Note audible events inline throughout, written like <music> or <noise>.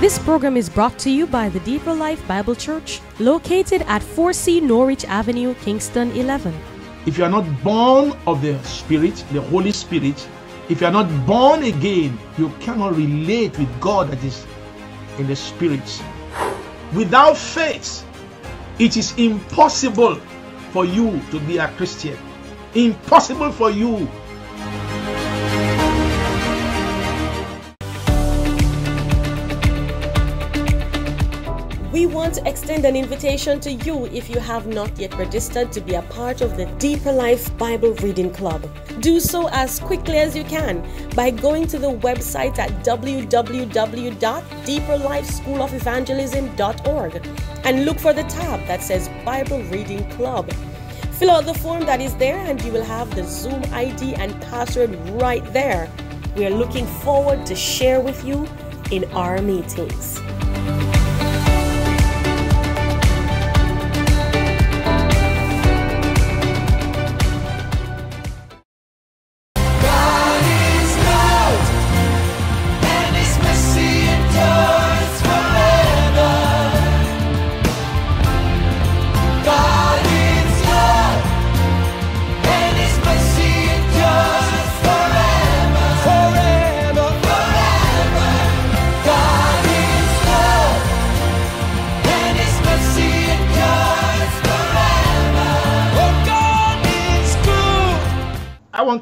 This program is brought to you by the Deeper Life Bible Church, located at 4C Norwich Avenue, Kingston 11. If you are not born of the Spirit, the Holy Spirit, if you are not born again, you cannot relate with God that is in the Spirit. Without faith, it is impossible for you to be a Christian. Impossible for you We want to extend an invitation to you if you have not yet registered to be a part of the Deeper Life Bible Reading Club. Do so as quickly as you can by going to the website at www.deeperlifeschoolofevangelism.org and look for the tab that says Bible Reading Club. Fill out the form that is there and you will have the Zoom ID and password right there. We are looking forward to share with you in our meetings.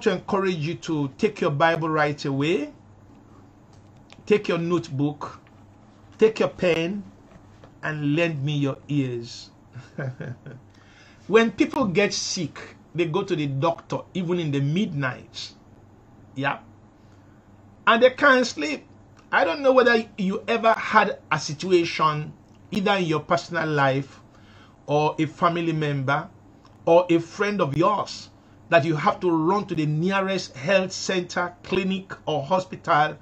To encourage you to take your Bible right away, take your notebook, take your pen, and lend me your ears. <laughs> when people get sick, they go to the doctor even in the midnight. Yeah. And they can't sleep. I don't know whether you ever had a situation, either in your personal life or a family member or a friend of yours, that you have to run to the nearest health center, clinic, or hospital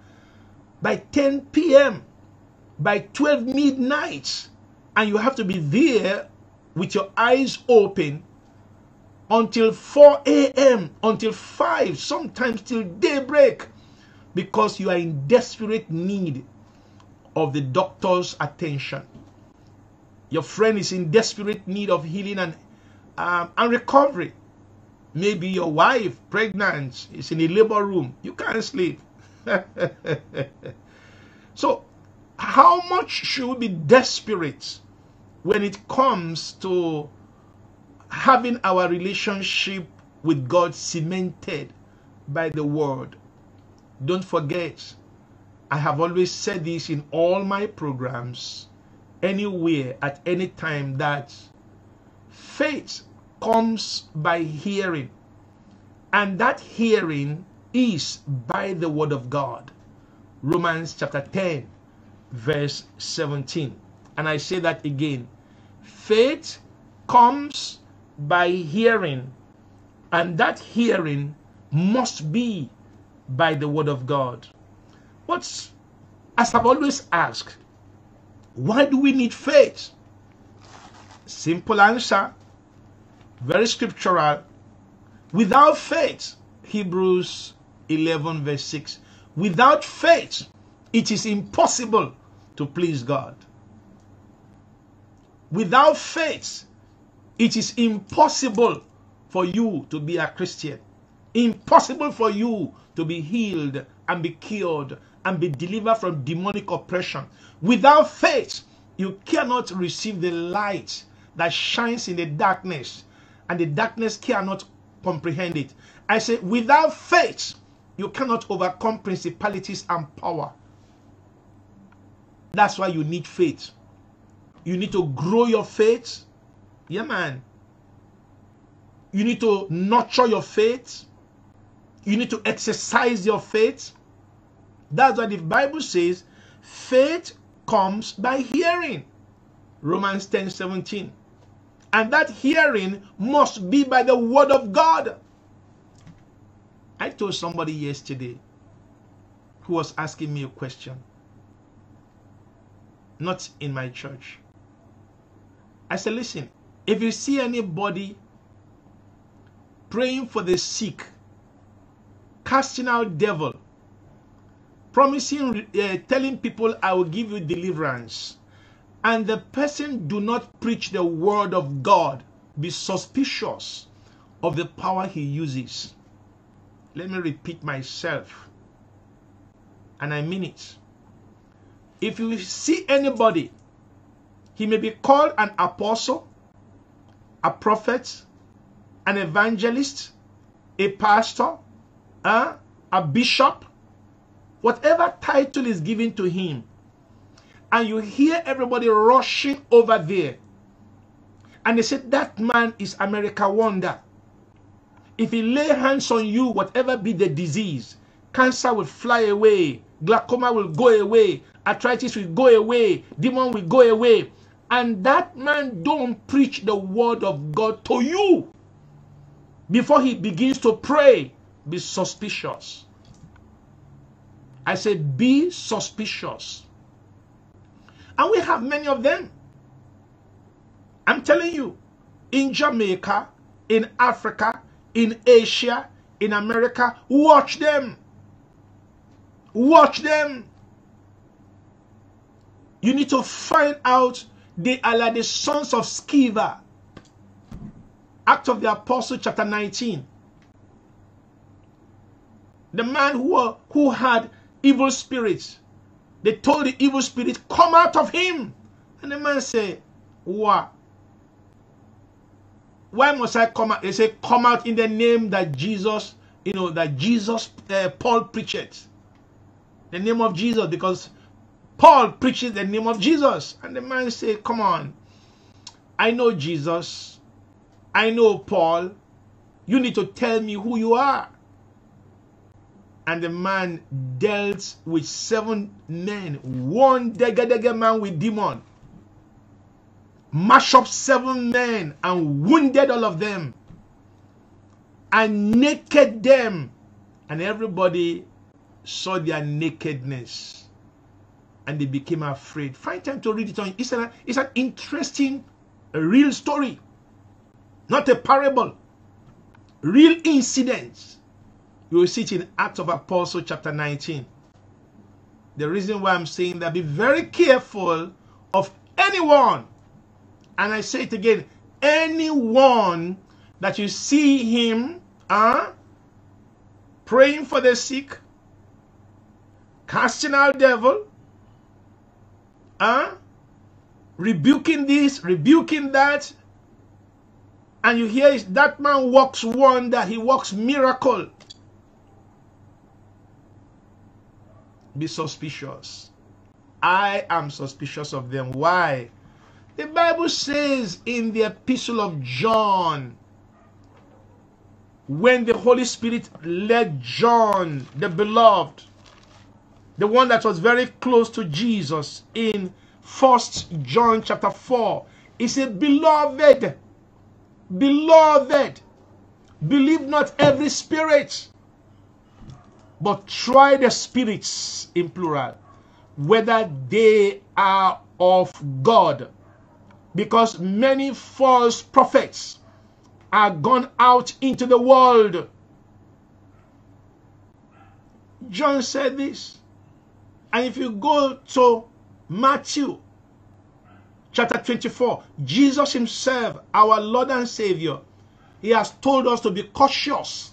by 10 p.m., by 12 midnight, and you have to be there with your eyes open until 4 a.m., until 5, sometimes till daybreak, because you are in desperate need of the doctor's attention. Your friend is in desperate need of healing and, um, and recovery. Maybe your wife, pregnant, is in a labor room. You can't sleep. <laughs> so, how much should we be desperate when it comes to having our relationship with God cemented by the Word? Don't forget, I have always said this in all my programs, anywhere, at any time, that faith comes by hearing, and that hearing is by the word of God. Romans chapter 10, verse 17. And I say that again faith comes by hearing, and that hearing must be by the word of God. What's, as I've always asked, why do we need faith? Simple answer very scriptural. Without faith, Hebrews 11, verse 6, without faith, it is impossible to please God. Without faith, it is impossible for you to be a Christian. Impossible for you to be healed and be cured and be delivered from demonic oppression. Without faith, you cannot receive the light that shines in the darkness and the darkness cannot comprehend it. I say, without faith, you cannot overcome principalities and power. That's why you need faith. You need to grow your faith. Yeah, man. You need to nurture your faith. You need to exercise your faith. That's why the Bible says faith comes by hearing. Romans 10 17. And that hearing must be by the word of God. I told somebody yesterday who was asking me a question, not in my church. I said, listen, if you see anybody praying for the sick, casting out devil, promising, uh, telling people, I will give you deliverance, and the person do not preach the word of God, be suspicious of the power he uses. Let me repeat myself, and I mean it. If you see anybody, he may be called an apostle, a prophet, an evangelist, a pastor, uh, a bishop, whatever title is given to him, and you hear everybody rushing over there, and they said, that man is America wonder. If he lay hands on you, whatever be the disease, cancer will fly away, glaucoma will go away, arthritis will go away, demon will go away. And that man don't preach the word of God to you. Before he begins to pray, be suspicious. I said, be suspicious. And we have many of them. I'm telling you, in Jamaica, in Africa, in Asia, in America, watch them. Watch them. You need to find out they are like the sons of Sceva. Act of the Apostle, chapter 19. The man who, who had evil spirits. They told the evil spirit, come out of him. And the man said, what? Why must I come out? They say, come out in the name that Jesus, you know, that Jesus, uh, Paul preached. The name of Jesus, because Paul preaches the name of Jesus. And the man said, come on. I know Jesus. I know Paul. You need to tell me who you are. And the man dealt with seven men, one dega man with demon, mash up seven men and wounded all of them, and naked them, and everybody saw their nakedness, and they became afraid. Find time to read it on. It's an, it's an interesting, real story, not a parable, real incidents you will see it in Acts of Apostles chapter 19. The reason why I'm saying that be very careful of anyone, and I say it again, anyone that you see him uh, praying for the sick, casting out devil, uh, rebuking this, rebuking that, and you hear that man works wonder, he works miracle. Be suspicious. I am suspicious of them. Why? The Bible says in the epistle of John, when the Holy Spirit led John, the beloved, the one that was very close to Jesus in First John chapter 4, he said, Beloved, beloved, believe not every spirit, but try the spirits in plural, whether they are of God. Because many false prophets are gone out into the world. John said this. And if you go to Matthew chapter 24, Jesus himself, our Lord and Savior, he has told us to be cautious.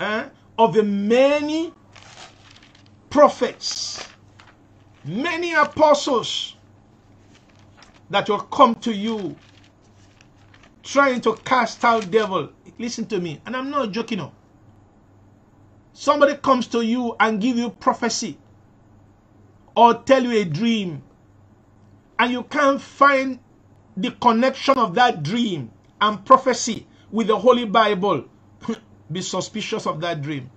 Eh? Of the many prophets, many apostles that will come to you trying to cast out devil. Listen to me, and I'm not joking. No. Somebody comes to you and give you prophecy or tell you a dream and you can't find the connection of that dream and prophecy with the Holy Bible be suspicious of that dream.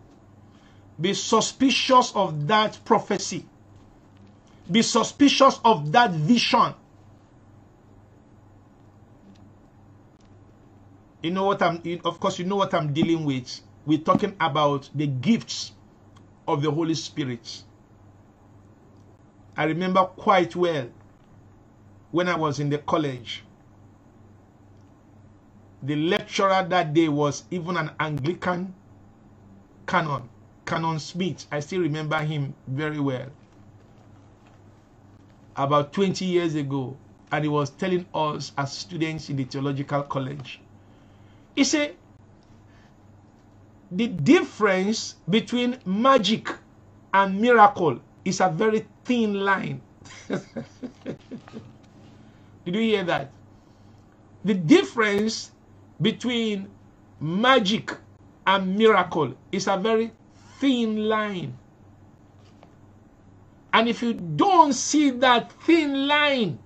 Be suspicious of that prophecy. Be suspicious of that vision. You know what I'm, of course, you know what I'm dealing with. We're talking about the gifts of the Holy Spirit. I remember quite well when I was in the college the lecturer that day was even an Anglican canon. Canon Smith. I still remember him very well. About 20 years ago, and he was telling us as students in the theological college. He said, the difference between magic and miracle is a very thin line. <laughs> Did you hear that? The difference between magic and miracle is a very thin line. And if you don't see that thin line,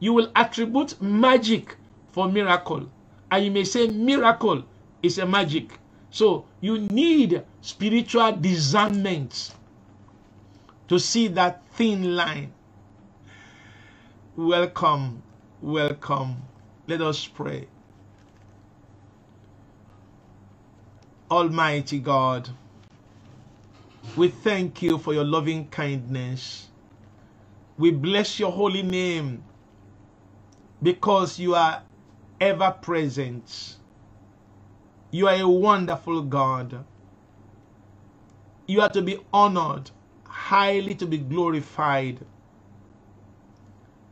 you will attribute magic for miracle. And you may say miracle is a magic. So you need spiritual discernment to see that thin line. Welcome, welcome. Let us pray. Almighty God, we thank you for your loving kindness. We bless your holy name because you are ever present. You are a wonderful God. You are to be honored, highly to be glorified.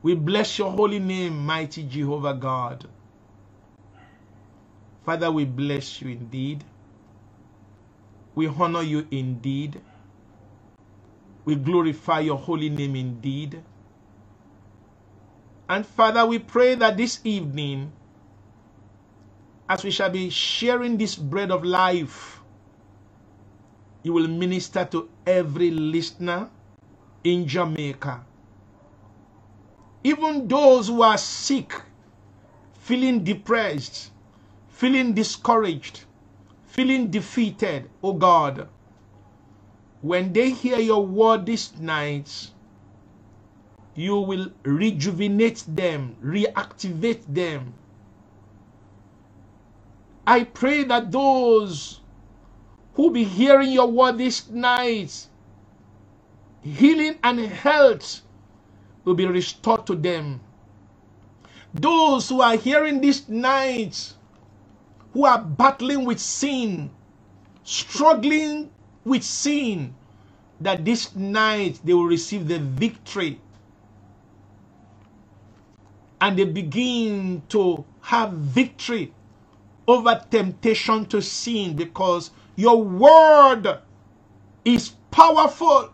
We bless your holy name, mighty Jehovah God. Father, we bless you indeed. We honor you indeed. We glorify your holy name indeed. And Father, we pray that this evening, as we shall be sharing this bread of life, you will minister to every listener in Jamaica. Even those who are sick, feeling depressed, feeling discouraged, feeling defeated, oh God, when they hear your word this night, you will rejuvenate them, reactivate them. I pray that those who be hearing your word this night, healing and health will be restored to them. Those who are hearing this night, who are battling with sin, struggling with sin, that this night they will receive the victory and they begin to have victory over temptation to sin because your word is powerful.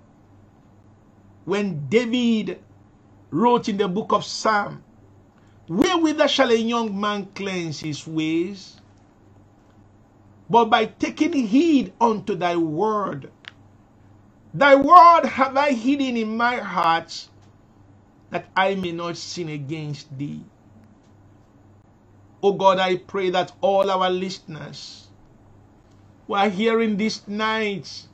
When David wrote in the book of Psalm, Wherewith shall a young man cleanse his ways? But by taking heed unto thy word. Thy word have I hidden in my heart, that I may not sin against thee. Oh God, I pray that all our listeners who are hearing this night,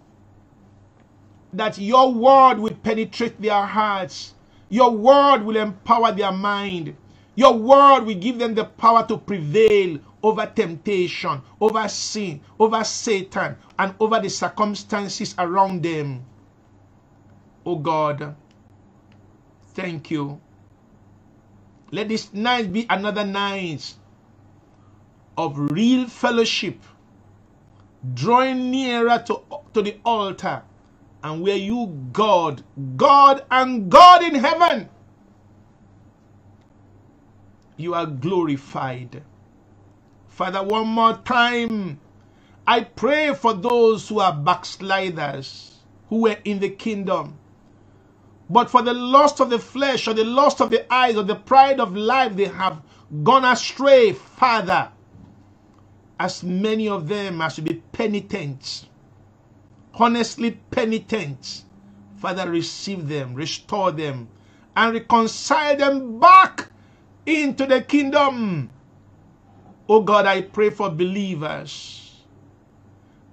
that your word will penetrate their hearts, your word will empower their mind, your word will give them the power to prevail over temptation, over sin, over Satan, and over the circumstances around them. Oh God, thank you. Let this night be another night of real fellowship, drawing nearer to, to the altar, and where you, God, God and God in heaven, you are glorified. Father, one more time, I pray for those who are backsliders, who were in the kingdom. But for the lust of the flesh, or the lust of the eyes, or the pride of life, they have gone astray, Father. As many of them as to be penitent, honestly penitent, Father, receive them, restore them, and reconcile them back into the kingdom. Oh God, I pray for believers.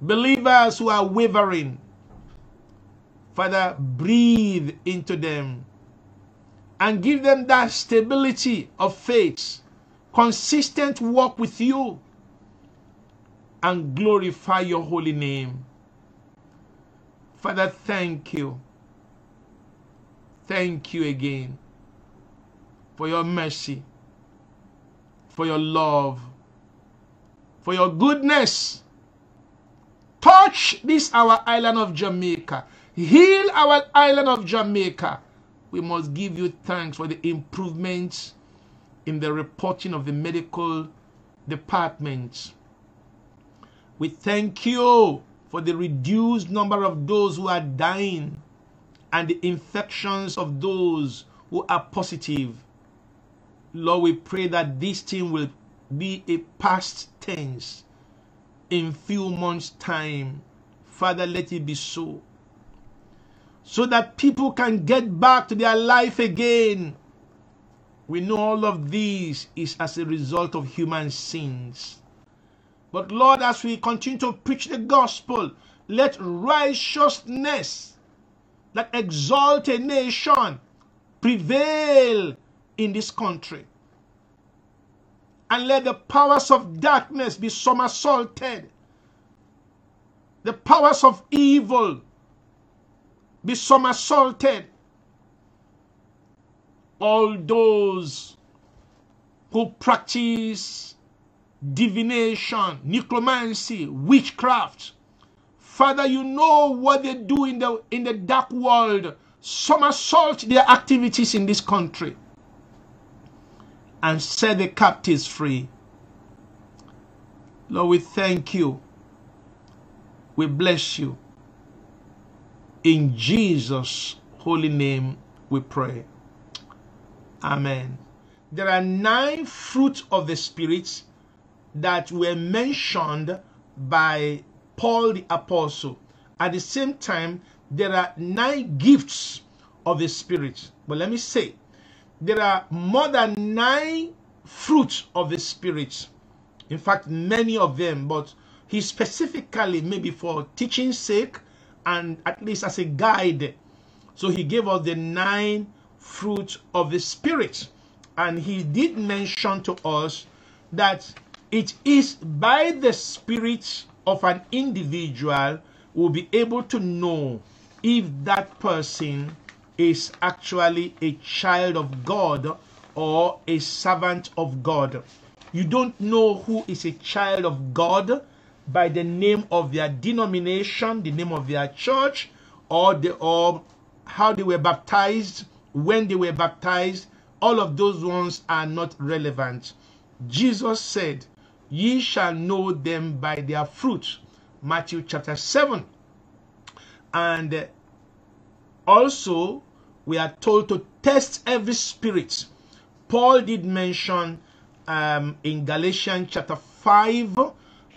Believers who are wavering. Father, breathe into them and give them that stability of faith, consistent walk with you, and glorify your holy name. Father, thank you. Thank you again for your mercy, for your love, for your goodness. Touch this our island of Jamaica. Heal our island of Jamaica. We must give you thanks for the improvements in the reporting of the medical department. We thank you for the reduced number of those who are dying and the infections of those who are positive. Lord, we pray that this thing will be a past tense in few months time. Father let it be so. So that people can get back to their life again. We know all of this is as a result of human sins. But lord as we continue to preach the gospel let righteousness that exalt a nation prevail in this country and let the powers of darkness be somersaulted. The powers of evil be somersaulted. All those who practice divination, necromancy, witchcraft. Father, you know what they do in the in the dark world. Somersault their activities in this country and set the captives free. Lord, we thank you. We bless you. In Jesus' holy name we pray. Amen. There are nine fruits of the Spirit that were mentioned by Paul the Apostle. At the same time, there are nine gifts of the Spirit. But let me say, there are more than nine fruits of the Spirit. In fact, many of them, but he specifically, maybe for teaching sake and at least as a guide. So he gave us the nine fruits of the Spirit. And he did mention to us that it is by the Spirit of an individual will be able to know if that person is actually a child of God or a servant of God. You don't know who is a child of God by the name of their denomination, the name of their church, or the or how they were baptized, when they were baptized. All of those ones are not relevant. Jesus said, Ye shall know them by their fruit. Matthew chapter 7. And also, we are told to test every spirit. Paul did mention um, in Galatians chapter 5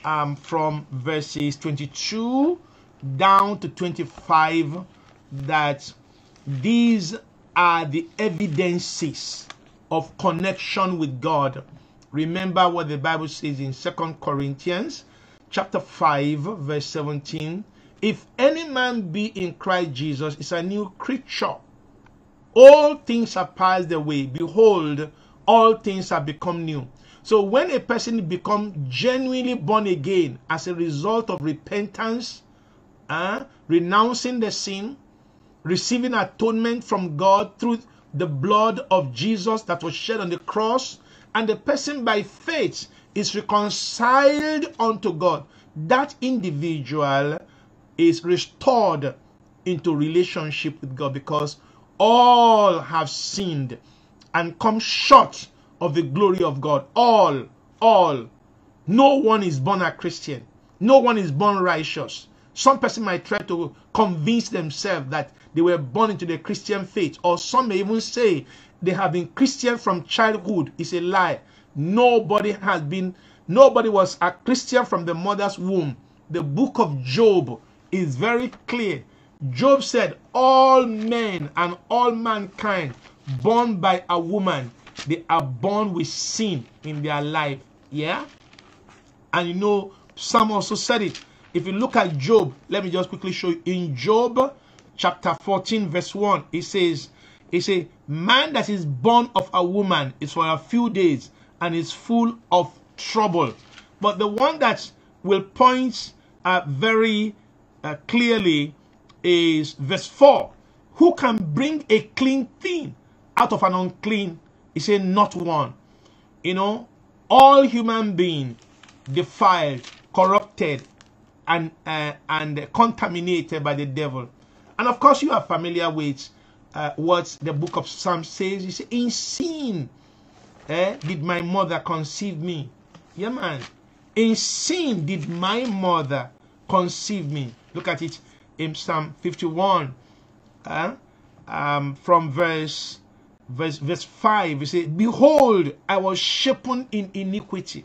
um, from verses 22 down to 25 that these are the evidences of connection with God. Remember what the Bible says in Second Corinthians chapter 5 verse 17 if any man be in Christ Jesus is a new creature. All things have passed away. Behold all things have become new. So when a person become genuinely born again as a result of repentance uh, renouncing the sin receiving atonement from god through the blood of jesus that was shed on the cross and the person by faith is reconciled unto god that individual is restored into relationship with God because all have sinned and come short of the glory of God. All, all. No one is born a Christian. No one is born righteous. Some person might try to convince themselves that they were born into the Christian faith, or some may even say they have been Christian from childhood. It's a lie. Nobody has been, nobody was a Christian from the mother's womb. The book of Job is very clear. Job said, All men and all mankind born by a woman, they are born with sin in their life. Yeah? And you know, some also said it. If you look at Job, let me just quickly show you. In Job chapter 14, verse 1, it says, It's a man that is born of a woman is for a few days and is full of trouble. But the one that will point uh, very uh, clearly is verse 4 Who can bring a clean thing out of an unclean? He said, Not one. You know, all human beings defiled, corrupted, and uh, and contaminated by the devil. And of course, you are familiar with uh, what the book of Psalms says. Say, "In sin, eh, did my mother conceive me?" Yeah, man. In sin did my mother conceive me. Look at it in Psalm 51, uh, um, from verse verse verse 5. You say, Behold, I was shapen in iniquity,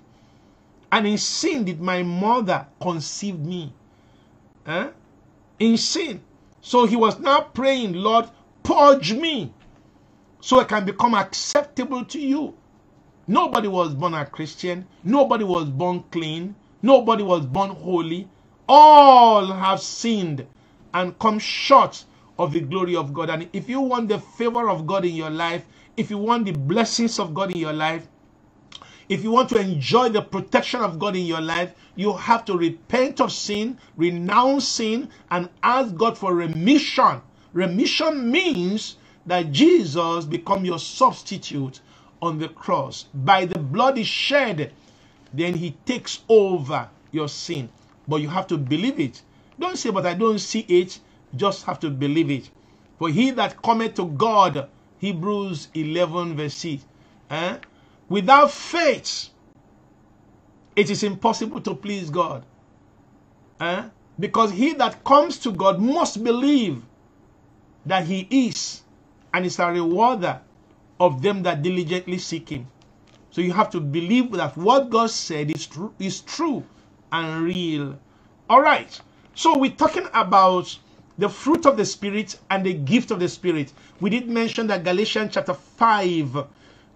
and in sin did my mother conceive me. Uh, in sin. So he was now praying, Lord, purge me so I can become acceptable to you. Nobody was born a Christian. Nobody was born clean. Nobody was born holy. All have sinned and come short of the glory of God. And if you want the favor of God in your life, if you want the blessings of God in your life, if you want to enjoy the protection of God in your life, you have to repent of sin, renounce sin, and ask God for remission. Remission means that Jesus become your substitute on the cross. By the blood is shed, then he takes over your sin. But you have to believe it. Don't say, but I don't see it. Just have to believe it. For he that cometh to God, Hebrews 11 verse 6, eh? without faith, it is impossible to please God. Eh? Because he that comes to God must believe that he is and is a rewarder of them that diligently seek him. So you have to believe that what God said is true, is true and real. All right. So we're talking about the fruit of the spirit and the gift of the spirit. We did mention that Galatians chapter 5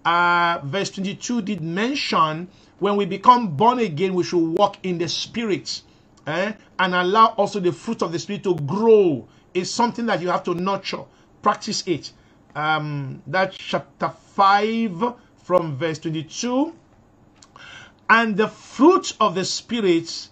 uh, verse 22 did mention when we become born again, we should walk in the spirit eh? and allow also the fruit of the spirit to grow. It's something that you have to nurture, practice it. Um, that's chapter 5 from verse 22. And the fruit of the spirit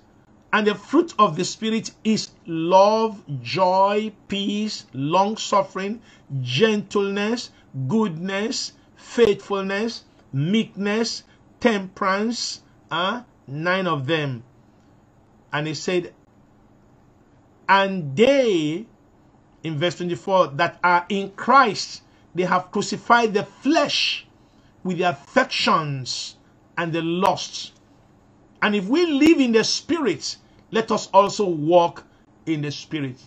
and the fruit of the Spirit is love, joy, peace, long suffering, gentleness, goodness, faithfulness, meekness, temperance. Uh, nine of them. And he said, and they, in verse 24, that are in Christ, they have crucified the flesh with the affections and the lusts. And if we live in the Spirit, let us also walk in the spirit.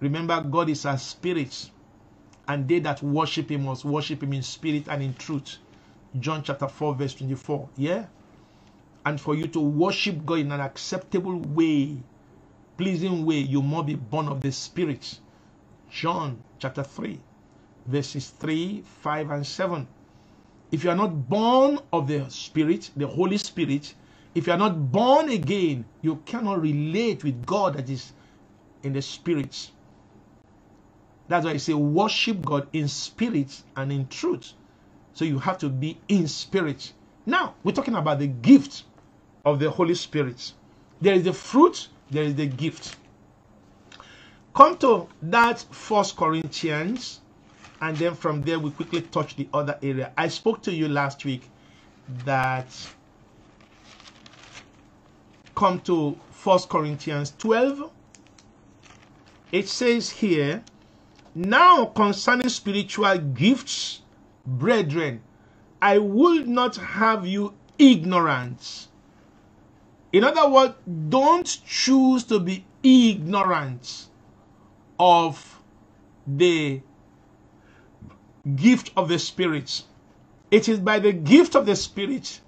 Remember, God is a spirit, and they that worship him must worship him in spirit and in truth. John chapter 4, verse 24. Yeah? And for you to worship God in an acceptable way, pleasing way, you must be born of the spirit. John chapter 3, verses 3, 5, and 7. If you are not born of the spirit, the Holy Spirit, if you are not born again, you cannot relate with God that is in the Spirit. That's why I say worship God in spirit and in truth. So you have to be in spirit. Now, we're talking about the gift of the Holy Spirit. There is the fruit, there is the gift. Come to that First Corinthians, and then from there we quickly touch the other area. I spoke to you last week that come to First Corinthians 12, it says here, Now concerning spiritual gifts, brethren, I would not have you ignorant. In other words, don't choose to be ignorant of the gift of the Spirit. It is by the gift of the Spirit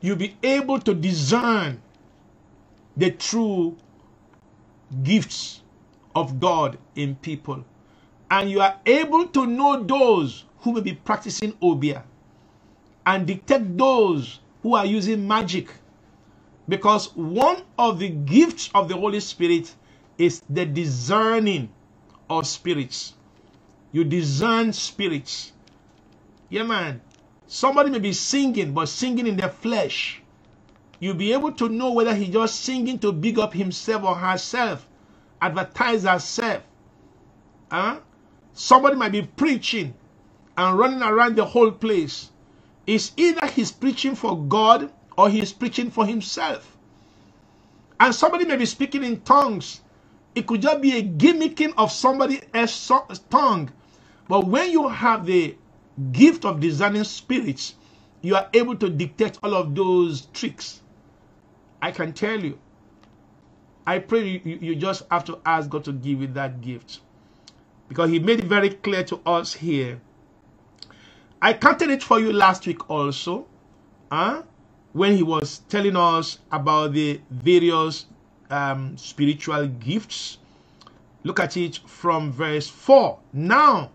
you'll be able to discern the true gifts of God in people. And you are able to know those who may be practicing Obeah and detect those who are using magic. Because one of the gifts of the Holy Spirit is the discerning of spirits. You discern spirits. Yeah, man. Somebody may be singing, but singing in their flesh you'll be able to know whether he's just singing to big up himself or herself, advertise herself. Huh? Somebody might be preaching and running around the whole place. It's either he's preaching for God or he's preaching for himself. And somebody may be speaking in tongues. It could just be a gimmicking of somebody else's tongue. But when you have the gift of discerning spirits, you are able to detect all of those tricks. I can tell you. I pray you, you just have to ask God to give you that gift. Because He made it very clear to us here. I counted it for you last week also. Huh? When He was telling us about the various um, spiritual gifts. Look at it from verse 4. Now,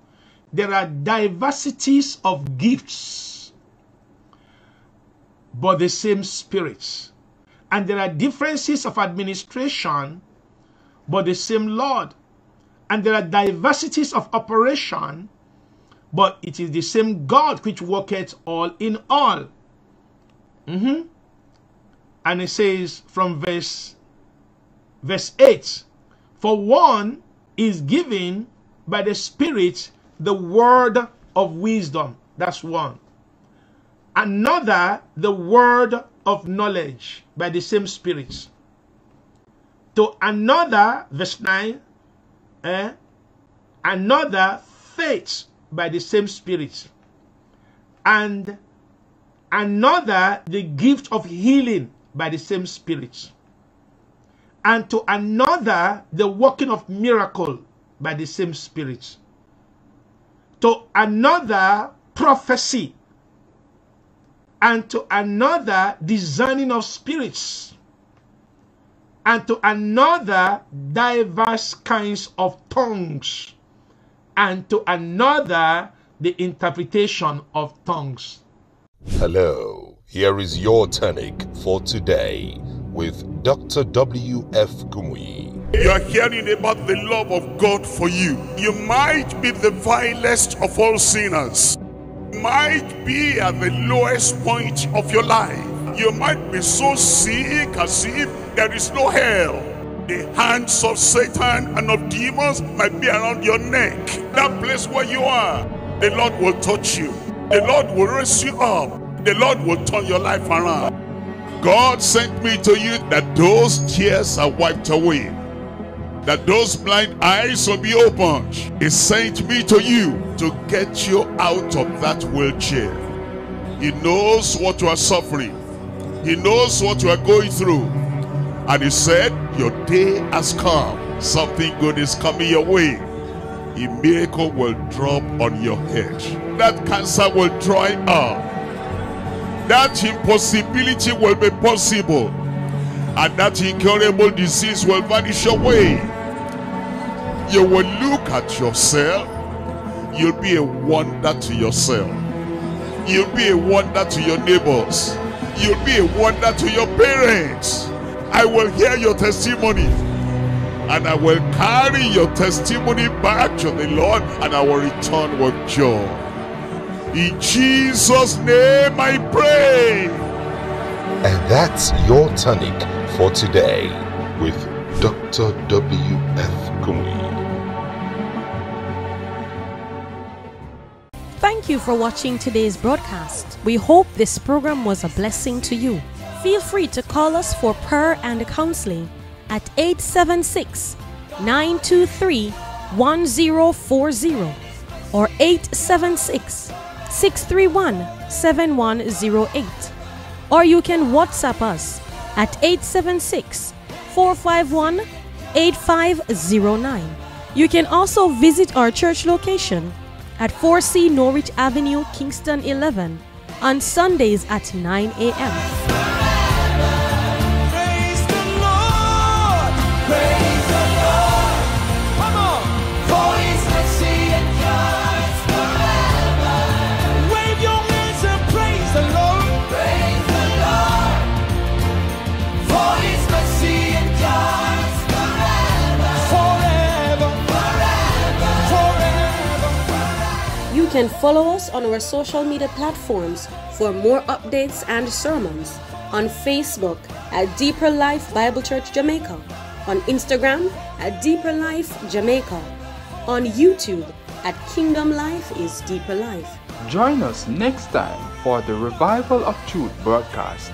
there are diversities of gifts, but the same spirits. And there are differences of administration, but the same Lord. And there are diversities of operation, but it is the same God which worketh all in all. Mm-hmm. And it says from verse verse 8 For one is given by the Spirit the word of wisdom. That's one. Another, the word of knowledge by the same Spirit. To another, verse 9, eh, another, faith by the same Spirit. And another, the gift of healing by the same Spirit and to another the working of miracle by the same spirit to another prophecy and to another discerning of spirits and to another diverse kinds of tongues and to another the interpretation of tongues hello here is your tonic for today with Dr. W.F. Kumuyi. You are hearing about the love of God for you. You might be the vilest of all sinners. You might be at the lowest point of your life. You might be so sick as if there is no hell. The hands of Satan and of demons might be around your neck. That place where you are, the Lord will touch you. The Lord will raise you up. The Lord will turn your life around. God sent me to you that those tears are wiped away. That those blind eyes will be opened. He sent me to you to get you out of that wheelchair. He knows what you are suffering. He knows what you are going through. And he said, your day has come. Something good is coming your way. A miracle will drop on your head. That cancer will dry up that impossibility will be possible and that incurable disease will vanish away you will look at yourself you'll be a wonder to yourself you'll be a wonder to your neighbors you'll be a wonder to your parents i will hear your testimony and i will carry your testimony back to the lord and i will return with joy in Jesus' name I pray. And that's your tonic for today with Dr. W.F. Kumuyi. Thank you for watching today's broadcast. We hope this program was a blessing to you. Feel free to call us for prayer and counseling at 876 923 1040 or 876 631 7108. Or you can WhatsApp us at 876 451 8509. You can also visit our church location at 4C Norwich Avenue, Kingston 11 on Sundays at 9 a.m. can follow us on our social media platforms for more updates and sermons. On Facebook at Deeper Life Bible Church Jamaica, on Instagram at Deeper Life Jamaica, on YouTube at Kingdom Life is Deeper Life. Join us next time for the Revival of Truth broadcast.